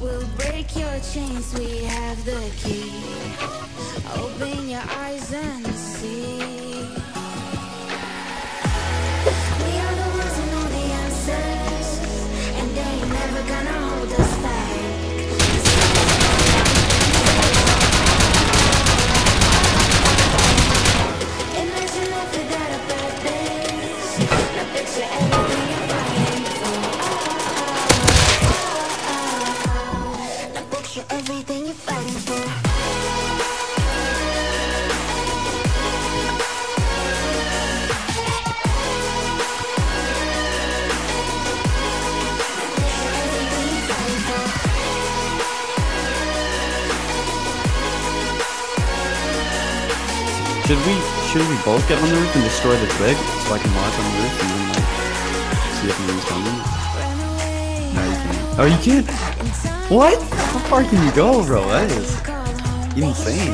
Will break your chains, we have the key. Open your eyes and see. Everything you're fighting for. Everything you're fighting for. Should we should we both get on the roof and destroy the twig so I can watch on the roof and then like see if anyone's coming? No, you can't. Oh, you can't. What? How far can you go, bro? That is insane.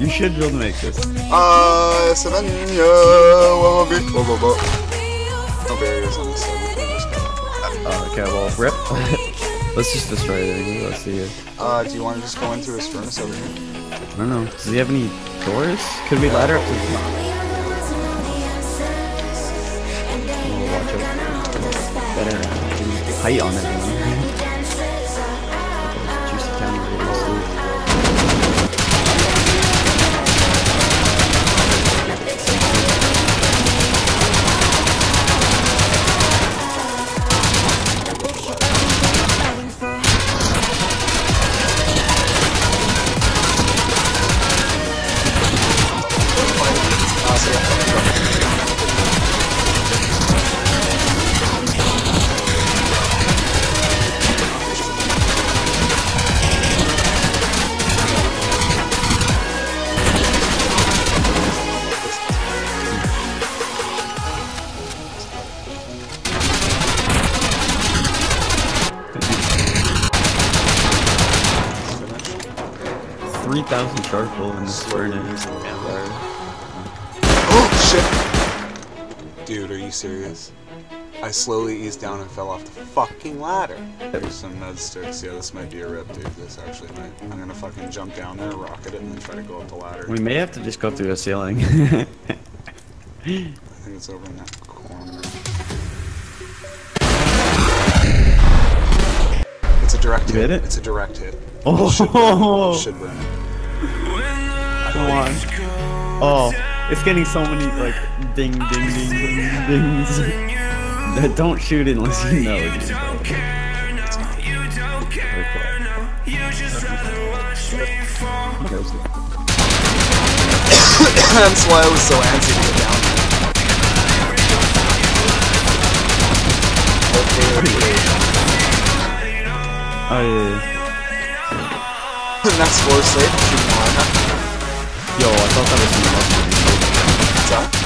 You should be able to make this. Uh, Savannah, whoa, whoa, whoa, whoa, whoa, whoa. No barriers on this side. We can just go. Oh, okay, well, rip. Let's just destroy it. Let's see it. Uh, do you want to just go in through his furnace over here? I don't know. Does he have any doors? Could we ladder up to the top? Watch out. Better uh, height on everyone. 3,000 charcoal in this furnace. Oh, shit! Dude, are you serious? I slowly eased down and fell off the fucking ladder. There's some med sticks. Yeah, this might be a rip, dude. This actually might. I'm gonna fucking jump down there, rocket it, and then try to go up the ladder. We may have to just go through the ceiling. I think it's over now. Direct hit. it? It's a direct hit. Oh. Should burn. Should burn. Come on. Oh, it's getting so many like ding ding ding ding dings. That don't shoot unless you know, dude. Okay. Goes it. That's why I was so antsy to get down there. Oh yeah. Next floor safe. Yo, I thought that was something else. What's that?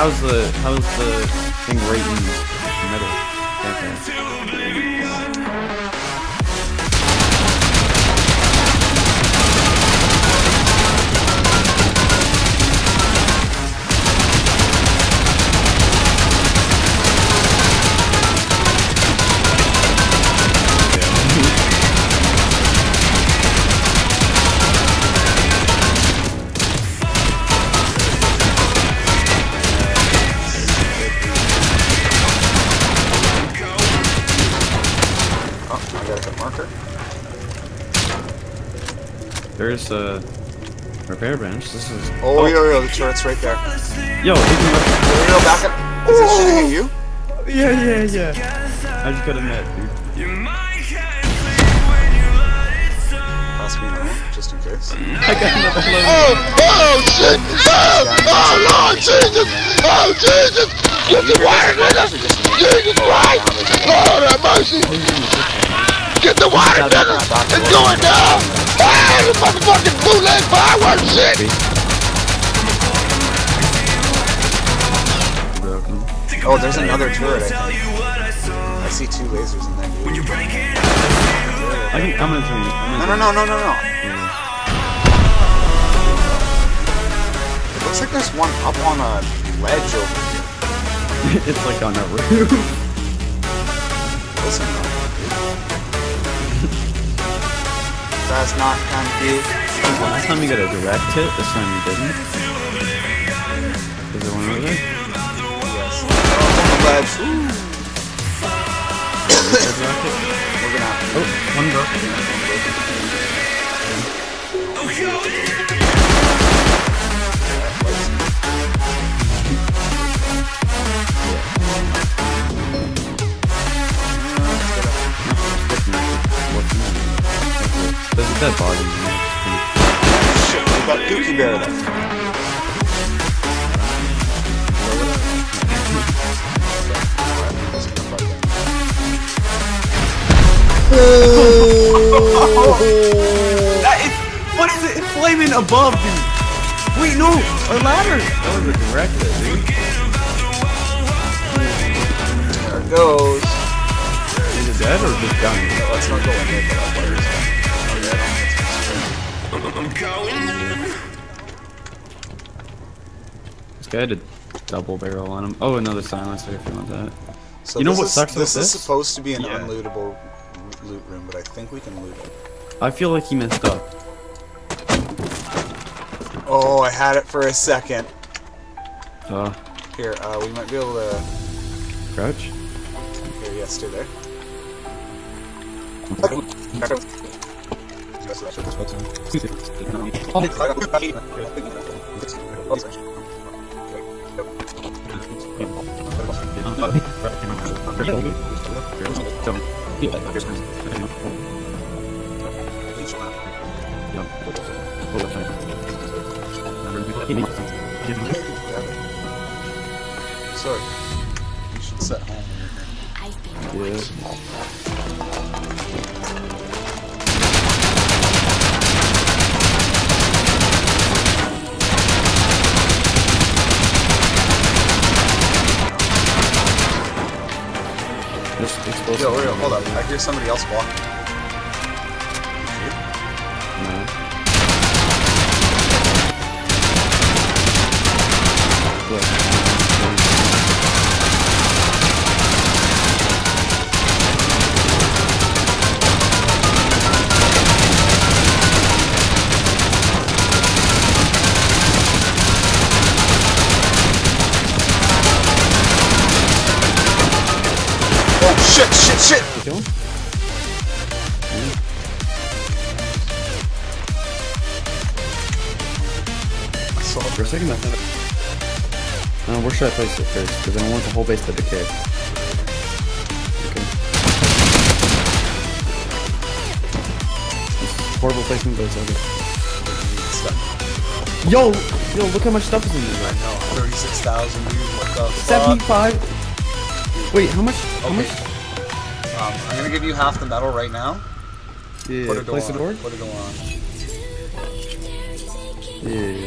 How's the how's the thing right in the marker. There's a repair bench. This is oh, oh, yo, yo, the turret's right there. yo. hit me up. Yo, yo, back up. Is this shit hit you? Yeah, yeah, yeah. I just got a net, dude. Pass me another one, just in case. I got another load. Oh, oh, shit! Oh, oh, Lord Jesus! Oh, Jesus! Get the water, nigga! Jesus Christ! Oh, Lord have mercy! Get the water, nigga! It's going down! Ah, the motherfucking bootleg fireworks shit! Oh, there's another turret, I think. I see two lasers in there, dude. I can, I'm gonna turn. No, no, no, no, no, no. It looks like there's one up on a ledge over here. it's like on a roof. Listen, though. That's not kind of cute. Last time you got a direct hit, this time you didn't. Is there one over there? Yes. Oh, on the ledge. Ooh. Is there a direct hit? We're gonna have to Oh, one broken. There's a dead body. in there. Shit, we got Dookie Bear there. Oh. That is, what is it? It's flaming above, dude. Wait, no, a ladder. That was a direct hit, dude. There it goes. Is it dead or just dying? Let's not go in there, but I'll fire Okay, I don't think it's This guy had a double barrel on him. Oh, another silencer if you want that. So You know this what is- sucks with This is supposed to be an Yeah. unlootable loot room, but I think we can loot it. I feel like he messed up. Oh, I had it for a second. Uh, Here, uh, we might be able to. crouch? Here, yeah, stay there. Sorry. You should set home when you're. Yeah. Explosive. Yo, wait, hold up. I hear somebody else walking. Shit, shit, shit! You kill him? I saw it For a second, I thought. Uh, where should I place it first? Because I don't want the whole base to decay. Okay. Horrible placement, but it's okay. Yo, yo, look how much stuff is in I there. know, 36,000, dude. What the fuck? Seventy-five. Wait, how much? How Okay. much? Um, I'm gonna give you half the metal right now. Yeah, Put a door place on. the door. Put a door on. Yeah.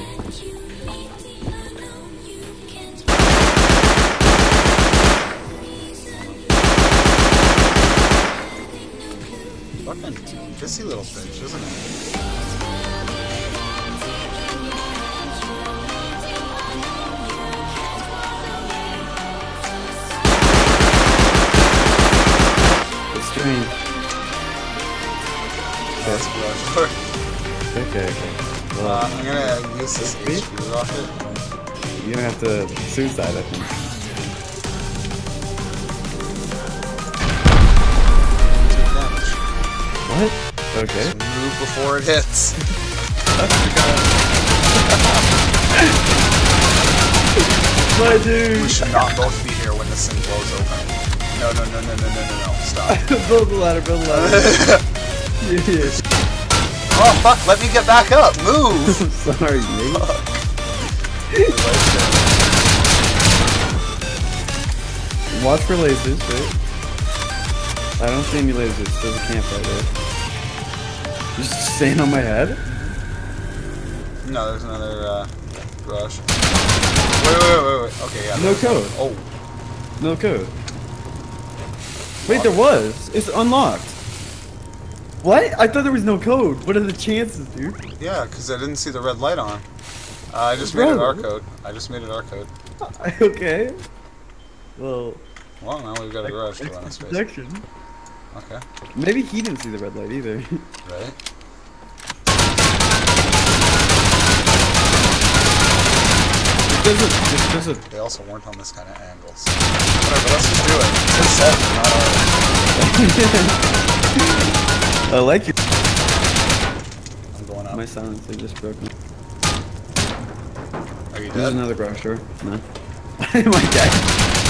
Fucking pissy little bitch, isn't it? Door. Okay, okay. Well, Uh, I'm gonna use this HP rocket. you're gonna have to suicide, I think. What? Okay. Move before it hits. My dude. We should not both be here when this thing blows open. No, no, no, no, no, no, no, no. Stop. build the ladder, build the ladder. yeah. Oh, fuck. Let me get back up. Move. Sorry, mate. watch for lasers, right? I don't see any lasers. There's a camp right there. Just staying on my head? No, there's another uh, garage. Wait, wait, wait, wait, wait. Okay, yeah. No code. Oh, No code. Wait, there was. It's unlocked. What? I thought there was no code. What are the chances, dude? yeah, because I didn't see the red light on. Uh, I just made it our code. I just made it our code. okay. Well, Well, now we've got a garage to run in extra space. protection. Okay, Maybe he didn't see the red light either. right. There's a, there's a, They also weren't on this kind of angle. So. Whatever, let's just do it. It's set, not ours. I like you. I'm going up. My silencer just broken. Are you There's another garage door. No. Am I dead?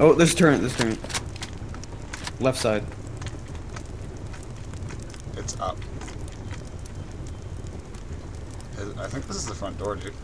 Oh, there's turret. There's turret. Left side. It's up. I think this is the front door, dude.